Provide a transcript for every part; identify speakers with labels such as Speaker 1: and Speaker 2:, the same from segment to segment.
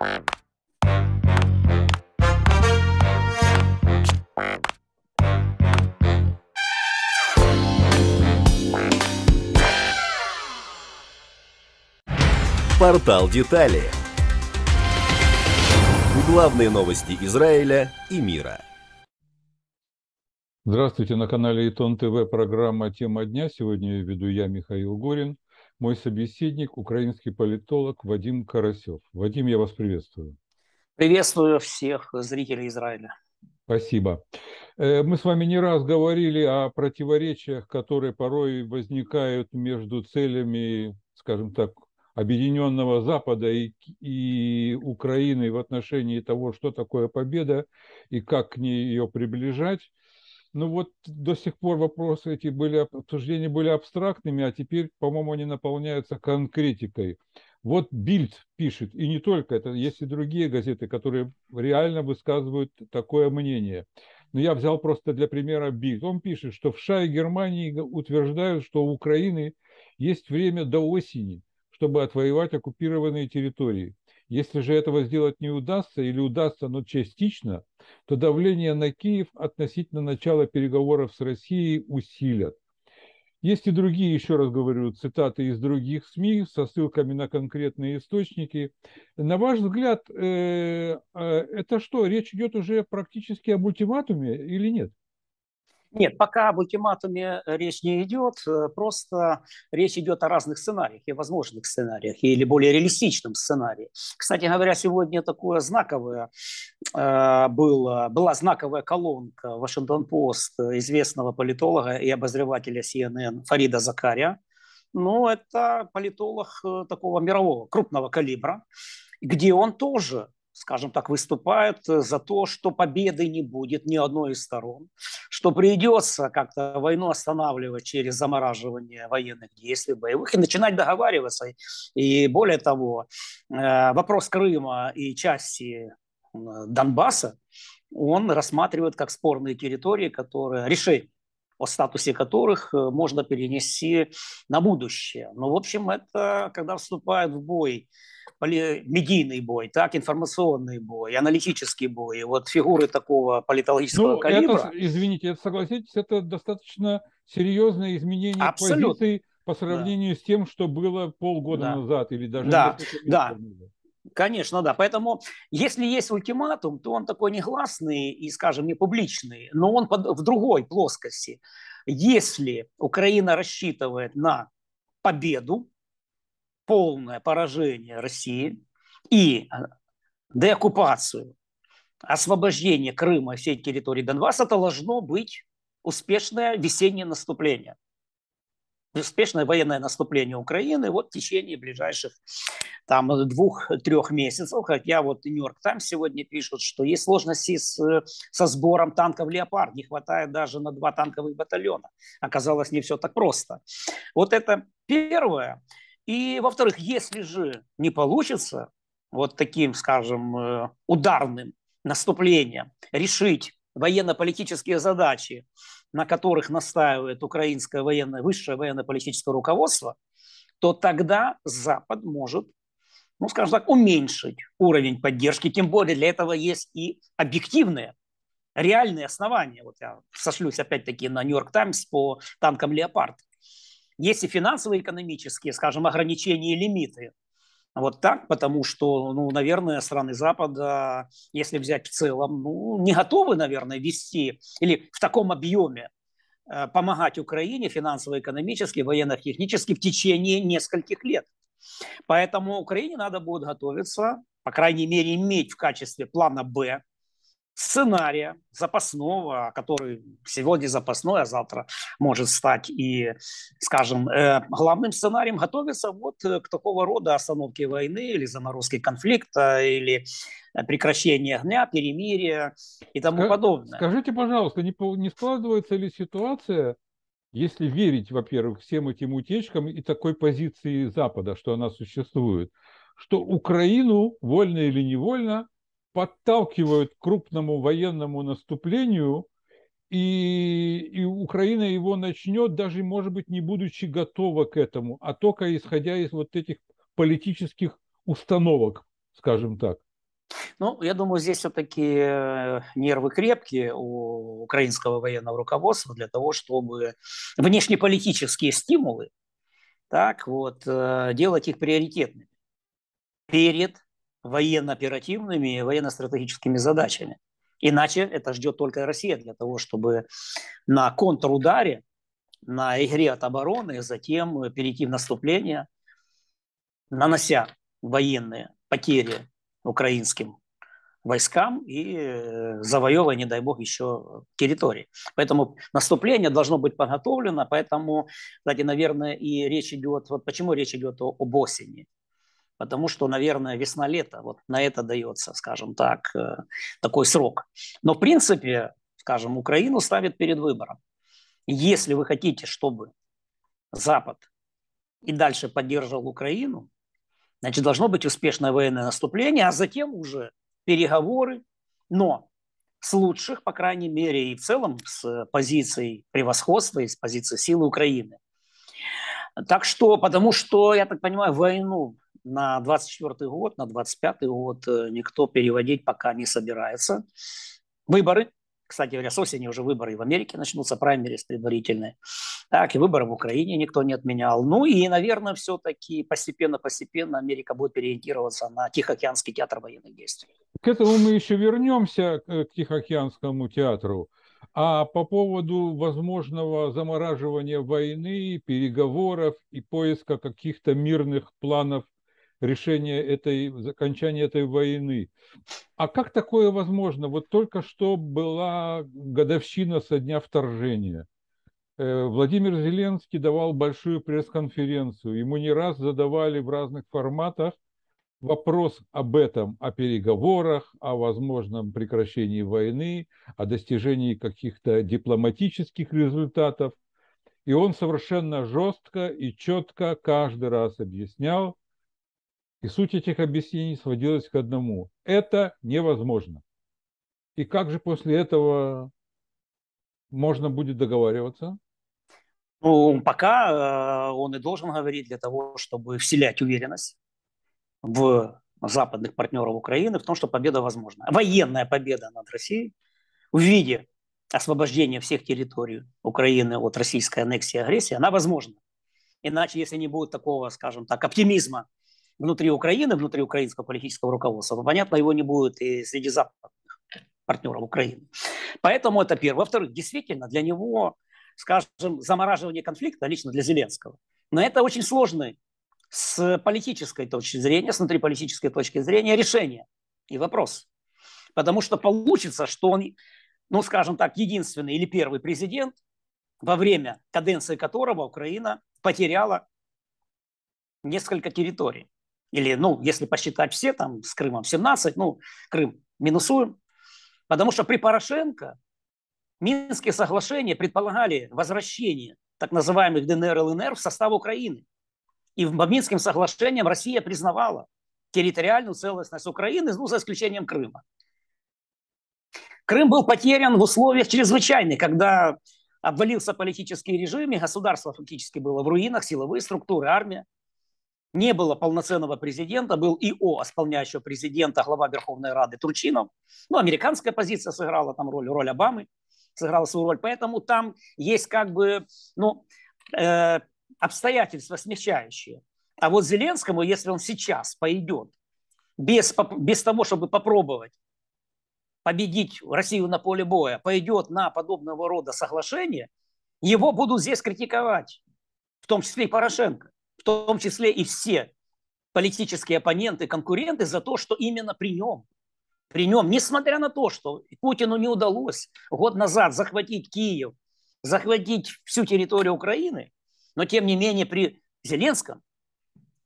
Speaker 1: Портал детали. Главные новости Израиля и мира.
Speaker 2: Здравствуйте, на канале Итон ТВ программа «Тема дня». Сегодня веду я, Михаил Горин. Мой собеседник – украинский политолог Вадим Карасев. Вадим, я вас приветствую.
Speaker 3: Приветствую всех зрителей Израиля.
Speaker 2: Спасибо. Э, мы с вами не раз говорили о противоречиях, которые порой возникают между целями, скажем так, Объединенного Запада и, и Украины в отношении того, что такое победа и как к ней ее приближать. Ну вот до сих пор вопросы эти были, обсуждения были абстрактными, а теперь, по-моему, они наполняются конкретикой. Вот Бильд пишет, и не только это, есть и другие газеты, которые реально высказывают такое мнение. Но я взял просто для примера Бильд. Он пишет, что в США и Германии утверждают, что у Украины есть время до осени, чтобы отвоевать оккупированные территории. Если же этого сделать не удастся или удастся, но частично, то давление на Киев относительно начала переговоров с Россией усилят. Есть и другие, еще раз говорю, цитаты из других СМИ со ссылками на конкретные источники. На ваш взгляд, э, э, это что, речь идет уже практически об ультиматуме или нет?
Speaker 3: Нет, пока об ультиматуме э, речь не идет, э, просто речь идет о разных сценариях и возможных сценариях, или более реалистичном сценарии. Кстати говоря, сегодня такое знаковое э, было, была знаковая колонка Вашингтон-Пост известного политолога и обозревателя CNN Фарида Закария. Ну, это политолог такого мирового, крупного калибра, где он тоже скажем так, выступают э, за то, что победы не будет ни одной из сторон, что придется как-то войну останавливать через замораживание военных действий, боевых, и начинать договариваться. И более того, э, вопрос Крыма и части Донбасса, он рассматривает как спорные территории, которые решение о статусе которых э, можно перенести на будущее. Но, в общем, это когда вступают в бой медийный бой, так, информационный бой, аналитический бой. Вот фигуры такого политологического ну, калибра.
Speaker 2: Это, извините, это, согласитесь, это достаточно серьезное изменение Абсолютно. позиций по сравнению да. с тем, что было полгода да. назад или даже
Speaker 3: да. да. назад. Конечно, да. Поэтому, если есть ультиматум, то он такой негласный и, скажем, не публичный, но он под, в другой плоскости. Если Украина рассчитывает на победу, полное поражение России и деоккупацию, освобождение Крыма и всей территории Донбасса, это должно быть успешное весеннее наступление. Успешное военное наступление Украины вот в течение ближайших там двух-трех месяцев. Хотя вот Нью-Йорк Таймс сегодня пишут, что есть сложности с, со сбором танков «Леопард». Не хватает даже на два танковых батальона. Оказалось, не все так просто. Вот это первое. И, во-вторых, если же не получится вот таким, скажем, э, ударным наступлением решить военно-политические задачи, на которых настаивает украинское военное, высшее военно-политическое руководство, то тогда Запад может, ну, скажем так, уменьшить уровень поддержки. Тем более для этого есть и объективные, реальные основания. Вот я сошлюсь опять-таки на Нью-Йорк Таймс по танкам «Леопард». Есть и финансовые, экономические, скажем, ограничения и лимиты. Вот так, потому что, ну, наверное, страны Запада, если взять в целом, ну, не готовы, наверное, вести или в таком объеме э, помогать Украине финансово-экономически, военно-технически в течение нескольких лет. Поэтому Украине надо будет готовиться, по крайней мере, иметь в качестве плана «Б» сценария запасного, который сегодня запасной, а завтра может стать и, скажем, э, главным сценарием, готовится вот к такого рода остановке войны или заморозке конфликта, или прекращение огня, перемирия и тому подобное.
Speaker 2: Скажите, пожалуйста, не, не складывается ли ситуация, если верить, во-первых, всем этим утечкам и такой позиции Запада, что она существует, что Украину, вольно или невольно, подталкивают к крупному военному наступлению, и, и Украина его начнет, даже, может быть, не будучи готова к этому, а только исходя из вот этих политических установок, скажем так.
Speaker 3: Ну, я думаю, здесь все-таки э, нервы крепкие у украинского военного руководства для того, чтобы внешнеполитические стимулы так вот, э, делать их приоритетными перед военно-оперативными и военно-стратегическими задачами. Иначе это ждет только Россия для того, чтобы на контрударе, на игре от обороны, затем перейти в наступление, нанося военные потери украинским войскам и э, завоевывая, не дай бог, еще территории. Поэтому наступление должно быть подготовлено, поэтому, кстати, наверное, и речь идет, вот почему речь идет о, об осени потому что, наверное, весна-лето, вот на это дается, скажем так, э, такой срок. Но, в принципе, скажем, Украину ставят перед выбором. Если вы хотите, чтобы Запад и дальше поддерживал Украину, значит, должно быть успешное военное наступление, а затем уже переговоры, но с лучших, по крайней мере, и в целом с позицией превосходства и с позиции силы Украины. Так что, потому что, я так понимаю, войну на 24 год, на 25 год э, никто переводить пока не собирается. Выборы, кстати говоря, с осени уже выборы в Америке начнутся, праймерис предварительные. Так, и выборы в Украине никто не отменял. Ну и, наверное, все-таки постепенно-постепенно Америка будет переориентироваться на Тихоокеанский театр военных действий.
Speaker 2: К этому мы еще вернемся, к Тихоокеанскому театру. А по поводу возможного замораживания войны, переговоров и поиска каких-то мирных планов решения этой, окончания этой войны. А как такое возможно? Вот только что была годовщина со дня вторжения. Э, Владимир Зеленский давал большую пресс-конференцию. Ему не раз задавали в разных форматах вопрос об этом, о переговорах, о возможном прекращении войны, о достижении каких-то дипломатических результатов. И он совершенно жестко и четко каждый раз объяснял, и суть этих объяснений сводилась к одному. Это невозможно. И как же после этого можно будет договариваться?
Speaker 3: Ну, пока э, он и должен говорить для того, чтобы вселять уверенность в западных партнеров Украины в том, что победа возможна. Военная победа над Россией в виде освобождения всех территорий Украины от российской аннексии и агрессии, она возможна. Иначе, если не будет такого, скажем так, оптимизма внутри Украины, внутри украинского политического руководства, то, понятно, его не будет и среди западных партнеров Украины. Поэтому это первое. Во-вторых, действительно, для него, скажем, замораживание конфликта, лично для Зеленского, но это очень сложный с политической точки зрения, с внутриполитической точки зрения решение и вопрос. Потому что получится, что он, ну, скажем так, единственный или первый президент, во время каденции которого Украина потеряла несколько территорий или, ну, если посчитать все, там, с Крымом 17, ну, Крым минусуем, потому что при Порошенко Минские соглашения предполагали возвращение так называемых ДНР и ЛНР в состав Украины. И в Минским соглашениям Россия признавала территориальную целостность Украины, ну, за исключением Крыма. Крым был потерян в условиях чрезвычайных, когда обвалился политический режим, и государство фактически было в руинах, силовые структуры, армия не было полноценного президента, был ИО, исполняющего президента, глава Верховной Рады Турчинов. Ну, американская позиция сыграла там роль, роль Обамы сыграла свою роль. Поэтому там есть как бы, ну, э, обстоятельства смягчающие. А вот Зеленскому, если он сейчас пойдет без, без того, чтобы попробовать победить Россию на поле боя, пойдет на подобного рода соглашение, его будут здесь критиковать, в том числе и Порошенко в том числе и все политические оппоненты, конкуренты за то, что именно при нем, при нем, несмотря на то, что Путину не удалось год назад захватить Киев, захватить всю территорию Украины, но тем не менее при Зеленском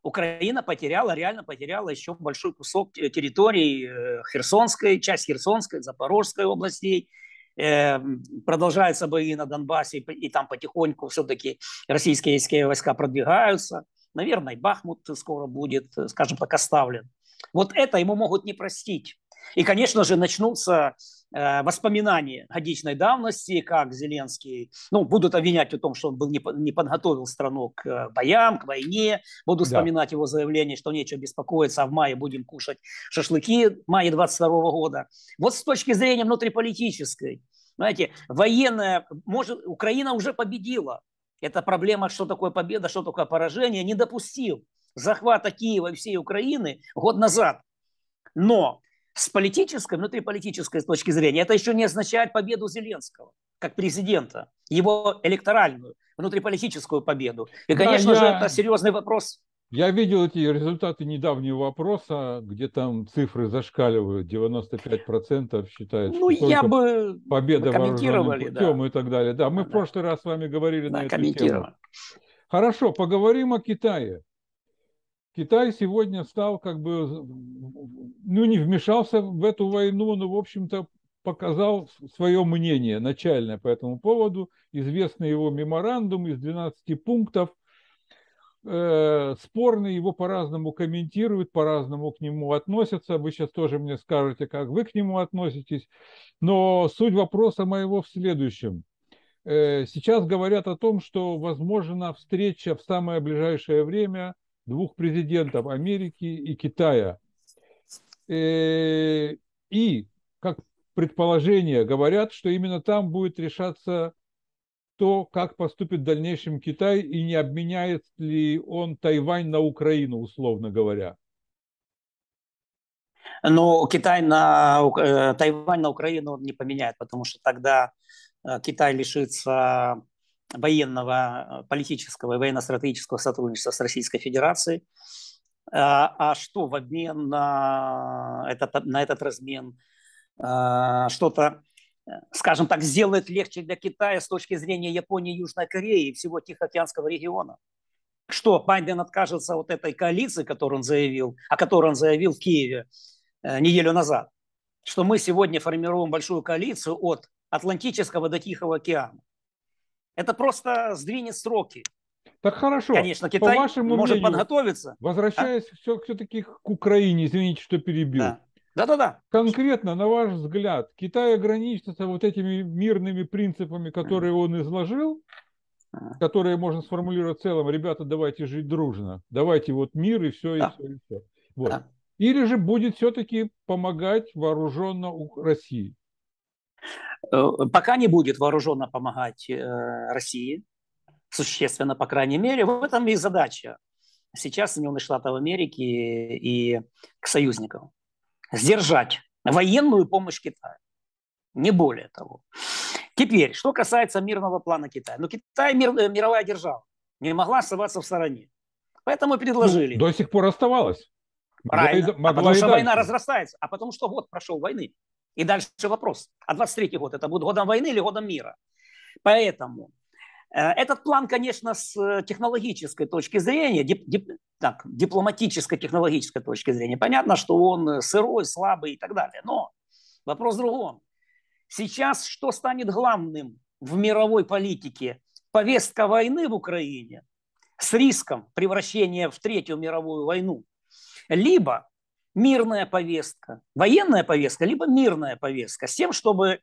Speaker 3: Украина потеряла, реально потеряла еще большой кусок территории э, Херсонской, часть Херсонской, Запорожской областей, э, продолжаются бои на Донбассе, и там потихоньку все-таки российские войска продвигаются. Наверное, Бахмут скоро будет, скажем так, оставлен. Вот это ему могут не простить. И, конечно же, начнутся э, воспоминания годичной давности, как Зеленский, ну, будут обвинять в том, что он был не, не подготовил страну к боям, к войне, будут да. вспоминать его заявление, что нечего беспокоиться, а в мае будем кушать шашлыки, в мае 22 года. Вот с точки зрения внутриполитической, знаете, военная, может, Украина уже победила. Это проблема, что такое победа, что такое поражение, не допустил захвата Киева и всей Украины год назад. Но с политической, внутриполитической точки зрения, это еще не означает победу Зеленского как президента, его электоральную, внутриполитическую победу. И, конечно да, я... же, это серьезный вопрос.
Speaker 2: Я видел эти результаты недавнего вопроса, где там цифры зашкаливают, 95% считают,
Speaker 3: ну, что я бы
Speaker 2: победа вооруженным путем да. и так далее. Да, мы да. в прошлый раз с вами говорили да, на эту тему. Хорошо, поговорим о Китае. Китай сегодня стал как бы, ну не вмешался в эту войну, но в общем-то показал свое мнение начальное по этому поводу. Известный его меморандум из 12 пунктов – э, спорный, его по-разному комментируют, по-разному к нему относятся. Вы сейчас тоже мне скажете, как вы к нему относитесь. Но суть вопроса моего в следующем. Э, сейчас говорят о том, что возможна встреча в самое ближайшее время двух президентов Америки и Китая. Э, и, как предположение, говорят, что именно там будет решаться то, как поступит в дальнейшем Китай и не обменяет ли он Тайвань на Украину, условно говоря.
Speaker 3: Но Китай на э, Тайвань на Украину не поменяет, потому что тогда э, Китай лишится военного, э, политического и военно-стратегического сотрудничества с Российской Федерацией. А что в обмен на этот, на этот размен? Что-то скажем так, сделает легче для Китая с точки зрения Японии, Южной Кореи и всего Тихоокеанского региона. Что Байден откажется от этой коалиции, которую он заявил, о которой он заявил в Киеве э, неделю назад, что мы сегодня формируем большую коалицию от Атлантического до Тихого океана. Это просто сдвинет сроки.
Speaker 2: Так хорошо.
Speaker 3: Конечно, Китай По вашему может мнению, подготовиться.
Speaker 2: Возвращаясь а? все, все-таки к Украине, извините, что перебил. Да.
Speaker 3: Да-да-да.
Speaker 2: Конкретно, на ваш взгляд, Китай ограничится вот этими мирными принципами, которые он изложил, которые можно сформулировать в целом, ребята, давайте жить дружно, давайте вот мир и все, да. и все, и все. Вот. Да. Или же будет все-таки помогать вооруженно России?
Speaker 3: Э, пока не будет вооруженно помогать э, России, существенно, по крайней мере. В этом и задача сейчас Соединенных Штатов Америки и к союзникам сдержать военную помощь Китаю. Не более того. Теперь, что касается мирного плана Китая. Ну, Китай мир, э, мировая держава, не могла оставаться в стороне. Поэтому предложили.
Speaker 2: Ну, до сих пор оставалась.
Speaker 3: Правильно. Могла, могла а потому что дальше. война разрастается. А потому что год прошел войны. И дальше вопрос. А 23-й год это будет годом войны или годом мира? Поэтому Э, этот план, конечно, с э, технологической точки зрения, дип, дип, так, дипломатической технологической точки зрения, понятно, что он э, сырой, слабый и так далее. Но вопрос в другом. Сейчас что станет главным в мировой политике? Повестка войны в Украине с риском превращения в Третью мировую войну. Либо мирная повестка, военная повестка, либо мирная повестка, с тем, чтобы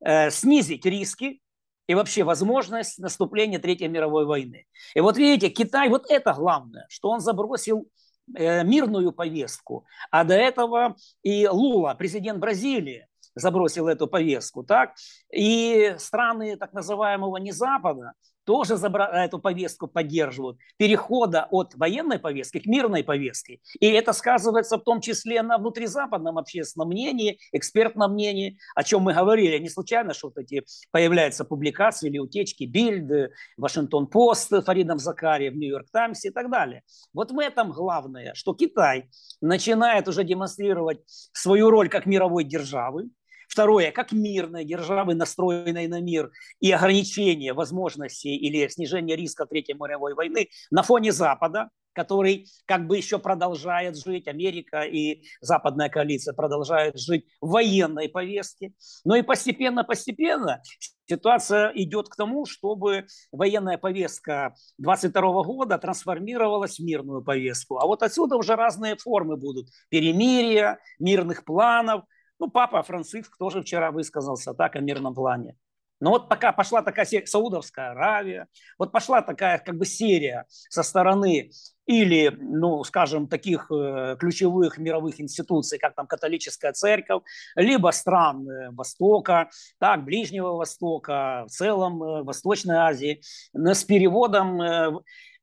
Speaker 3: э, снизить риски и вообще возможность наступления Третьей мировой войны. И вот видите, Китай, вот это главное, что он забросил э, мирную повестку, а до этого и Лула, президент Бразилии, забросил эту повестку, так? И страны так называемого не Запада тоже эту повестку поддерживают, перехода от военной повестки к мирной повестке. И это сказывается в том числе на внутризападном общественном мнении, экспертном мнении, о чем мы говорили. Не случайно, что вот эти появляются публикации или утечки Бильд, Вашингтон-Пост, Фаридом Закари в Нью-Йорк Таймс и так далее. Вот в этом главное, что Китай начинает уже демонстрировать свою роль как мировой державы, Второе, как мирной державы, настроенной на мир и ограничение возможностей или снижение риска Третьей мировой войны на фоне Запада, который как бы еще продолжает жить, Америка и западная коалиция продолжают жить в военной повестке. Но и постепенно-постепенно ситуация идет к тому, чтобы военная повестка 22 года трансформировалась в мирную повестку. А вот отсюда уже разные формы будут. Перемирия, мирных планов – Ну, папа Франциск тоже вчера высказался так о мирном плане. Но вот пока пошла такая серия, Саудовская Аравия, вот пошла такая как бы серия со стороны или, ну, скажем, таких э, ключевых мировых институций, как там католическая церковь, либо стран э, Востока, так, Ближнего Востока, в целом э, Восточной Азии, с переводом э,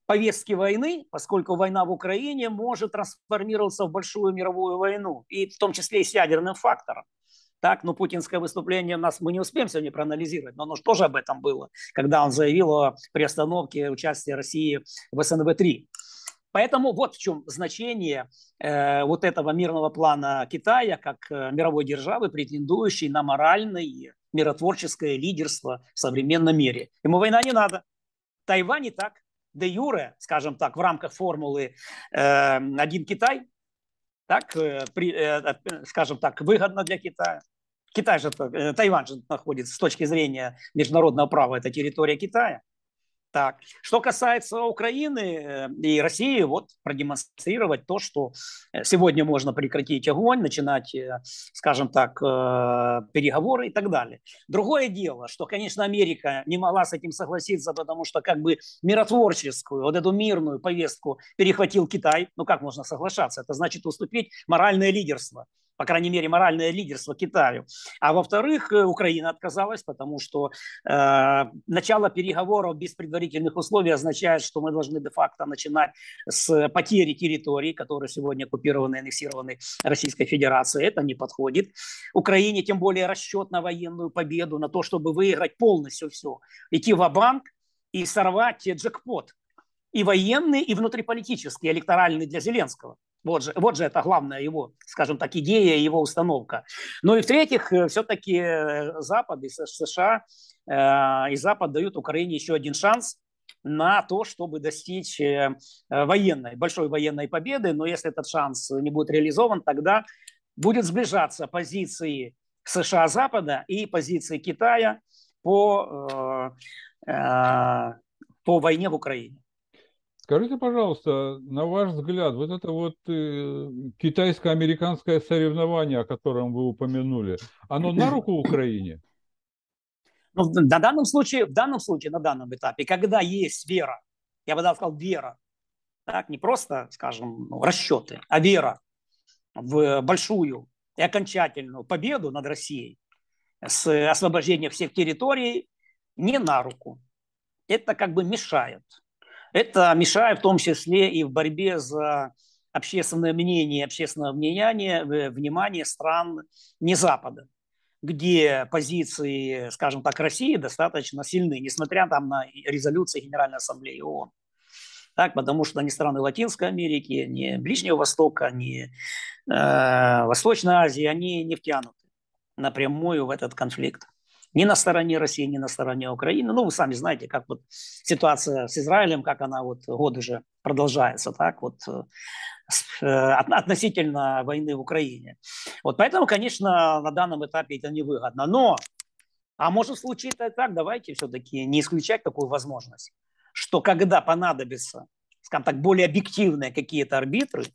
Speaker 3: повестки войны, поскольку война в Украине может трансформироваться в большую мировую войну, и в том числе и с ядерным фактором. Так, ну, путинское выступление нас мы не успеем сегодня проанализировать, но оно же тоже об этом было, когда он заявил о приостановке участия России в СНВ-3. Поэтому вот в чем значение э, вот этого мирного плана Китая как э, мировой державы, претендующей на моральное миротворческое лидерство в современном мире. Ему война не надо. Тайвань не так. Де юре, скажем так, в рамках формулы э, «один Китай», так, при, скажем так, выгодно для Китая. Китай же, Тайвань же находится с точки зрения международного права, это территория Китая. Так. Что касается Украины э, и России, вот продемонстрировать то, что э, сегодня можно прекратить огонь, начинать, э, скажем так, переговоры и так далее. Другое дело, что, конечно, Америка не могла с этим согласиться, потому что как бы миротворческую, вот эту мирную повестку перехватил Китай. Ну как можно соглашаться? Это значит уступить моральное лидерство по крайней мере, моральное лидерство Китаю. А во-вторых, э, Украина отказалась, потому что э, начало переговоров без предварительных условий означает, что мы должны де-факто начинать с потери территорий, которые сегодня оккупированы и аннексированы Российской Федерацией. Это не подходит. Украине тем более расчет на военную победу, на то, чтобы выиграть полностью все. Идти в банк и сорвать джекпот. И военный, и внутриполитический, электоральный для Зеленского. Вот же, вот же это главная его, скажем так, идея, его установка. Ну и в-третьих, э, все-таки э, Запад и США э, и Запад дают Украине еще один шанс на то, чтобы достичь э, военной, большой военной победы. Но если этот шанс не будет реализован, тогда будет сближаться позиции США-Запада и позиции Китая по, э, э, по войне в Украине.
Speaker 2: Скажите, пожалуйста, на ваш взгляд, вот это вот э, китайско-американское соревнование, о котором вы упомянули, оно на руку Украине?
Speaker 3: Ну, на данном случае, в данном случае, на данном этапе, когда есть вера, я бы даже сказал вера, так, не просто, скажем, ну, расчеты, а вера в большую и окончательную победу над Россией с освобождением всех территорий не на руку. Это как бы мешает это мешает в том числе и в борьбе за общественное мнение, общественное влияние, э, внимание стран не Запада, где позиции, скажем так, России достаточно сильны, несмотря там на резолюции Генеральной Ассамблеи ООН. Так, потому что ни страны Латинской Америки, ни Ближнего Востока, ни э, Восточной Азии, они не втянуты напрямую в этот конфликт ни на стороне России, ни на стороне Украины. Ну, вы сами знаете, как вот ситуация с Израилем, как она вот год уже продолжается, так вот э, э, относительно войны в Украине. Вот поэтому, конечно, на данном этапе это невыгодно. Но, а может случиться так, давайте все-таки не исключать такую возможность, что когда понадобится, скажем так, более объективные какие-то арбитры,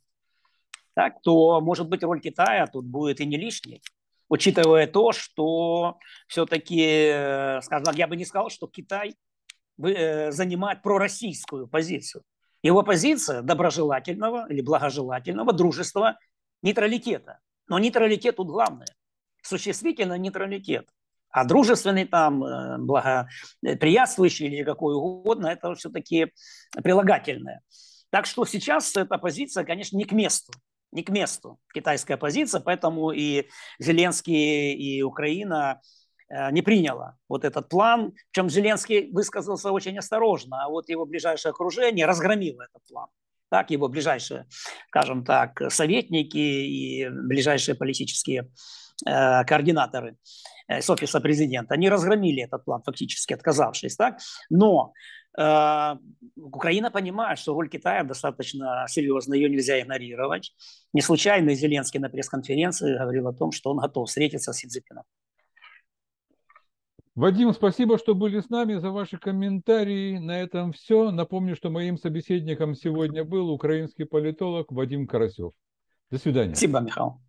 Speaker 3: так, то, может быть, роль Китая тут будет и не лишней учитывая то, что все-таки, э, скажем так, я бы не сказал, что Китай э, занимает пророссийскую позицию. Его позиция доброжелательного или благожелательного дружества нейтралитета. Но нейтралитет тут главное. Существительно нейтралитет. А дружественный там, э, благоприятствующий или какой угодно, это все-таки прилагательное. Так что сейчас эта позиция, конечно, не к месту не к месту китайская позиция, поэтому и Зеленский, и Украина э, не приняла вот этот план. Причем Зеленский высказался очень осторожно, а вот его ближайшее окружение разгромило этот план. Так, его ближайшие, скажем так, советники и ближайшие политические координаторы э, с офиса президента, они разгромили этот план, фактически отказавшись. Так? Но Э, Украина понимает, что роль Китая достаточно серьезная, ее нельзя игнорировать. Не случайно Зеленский на пресс-конференции говорил о том, что он готов встретиться с Си Цзиньпином.
Speaker 2: Вадим, спасибо, что были с нами, за ваши комментарии. На этом все. Напомню, что моим собеседником сегодня был украинский политолог Вадим Карасев. До свидания.
Speaker 3: Спасибо, Михаил.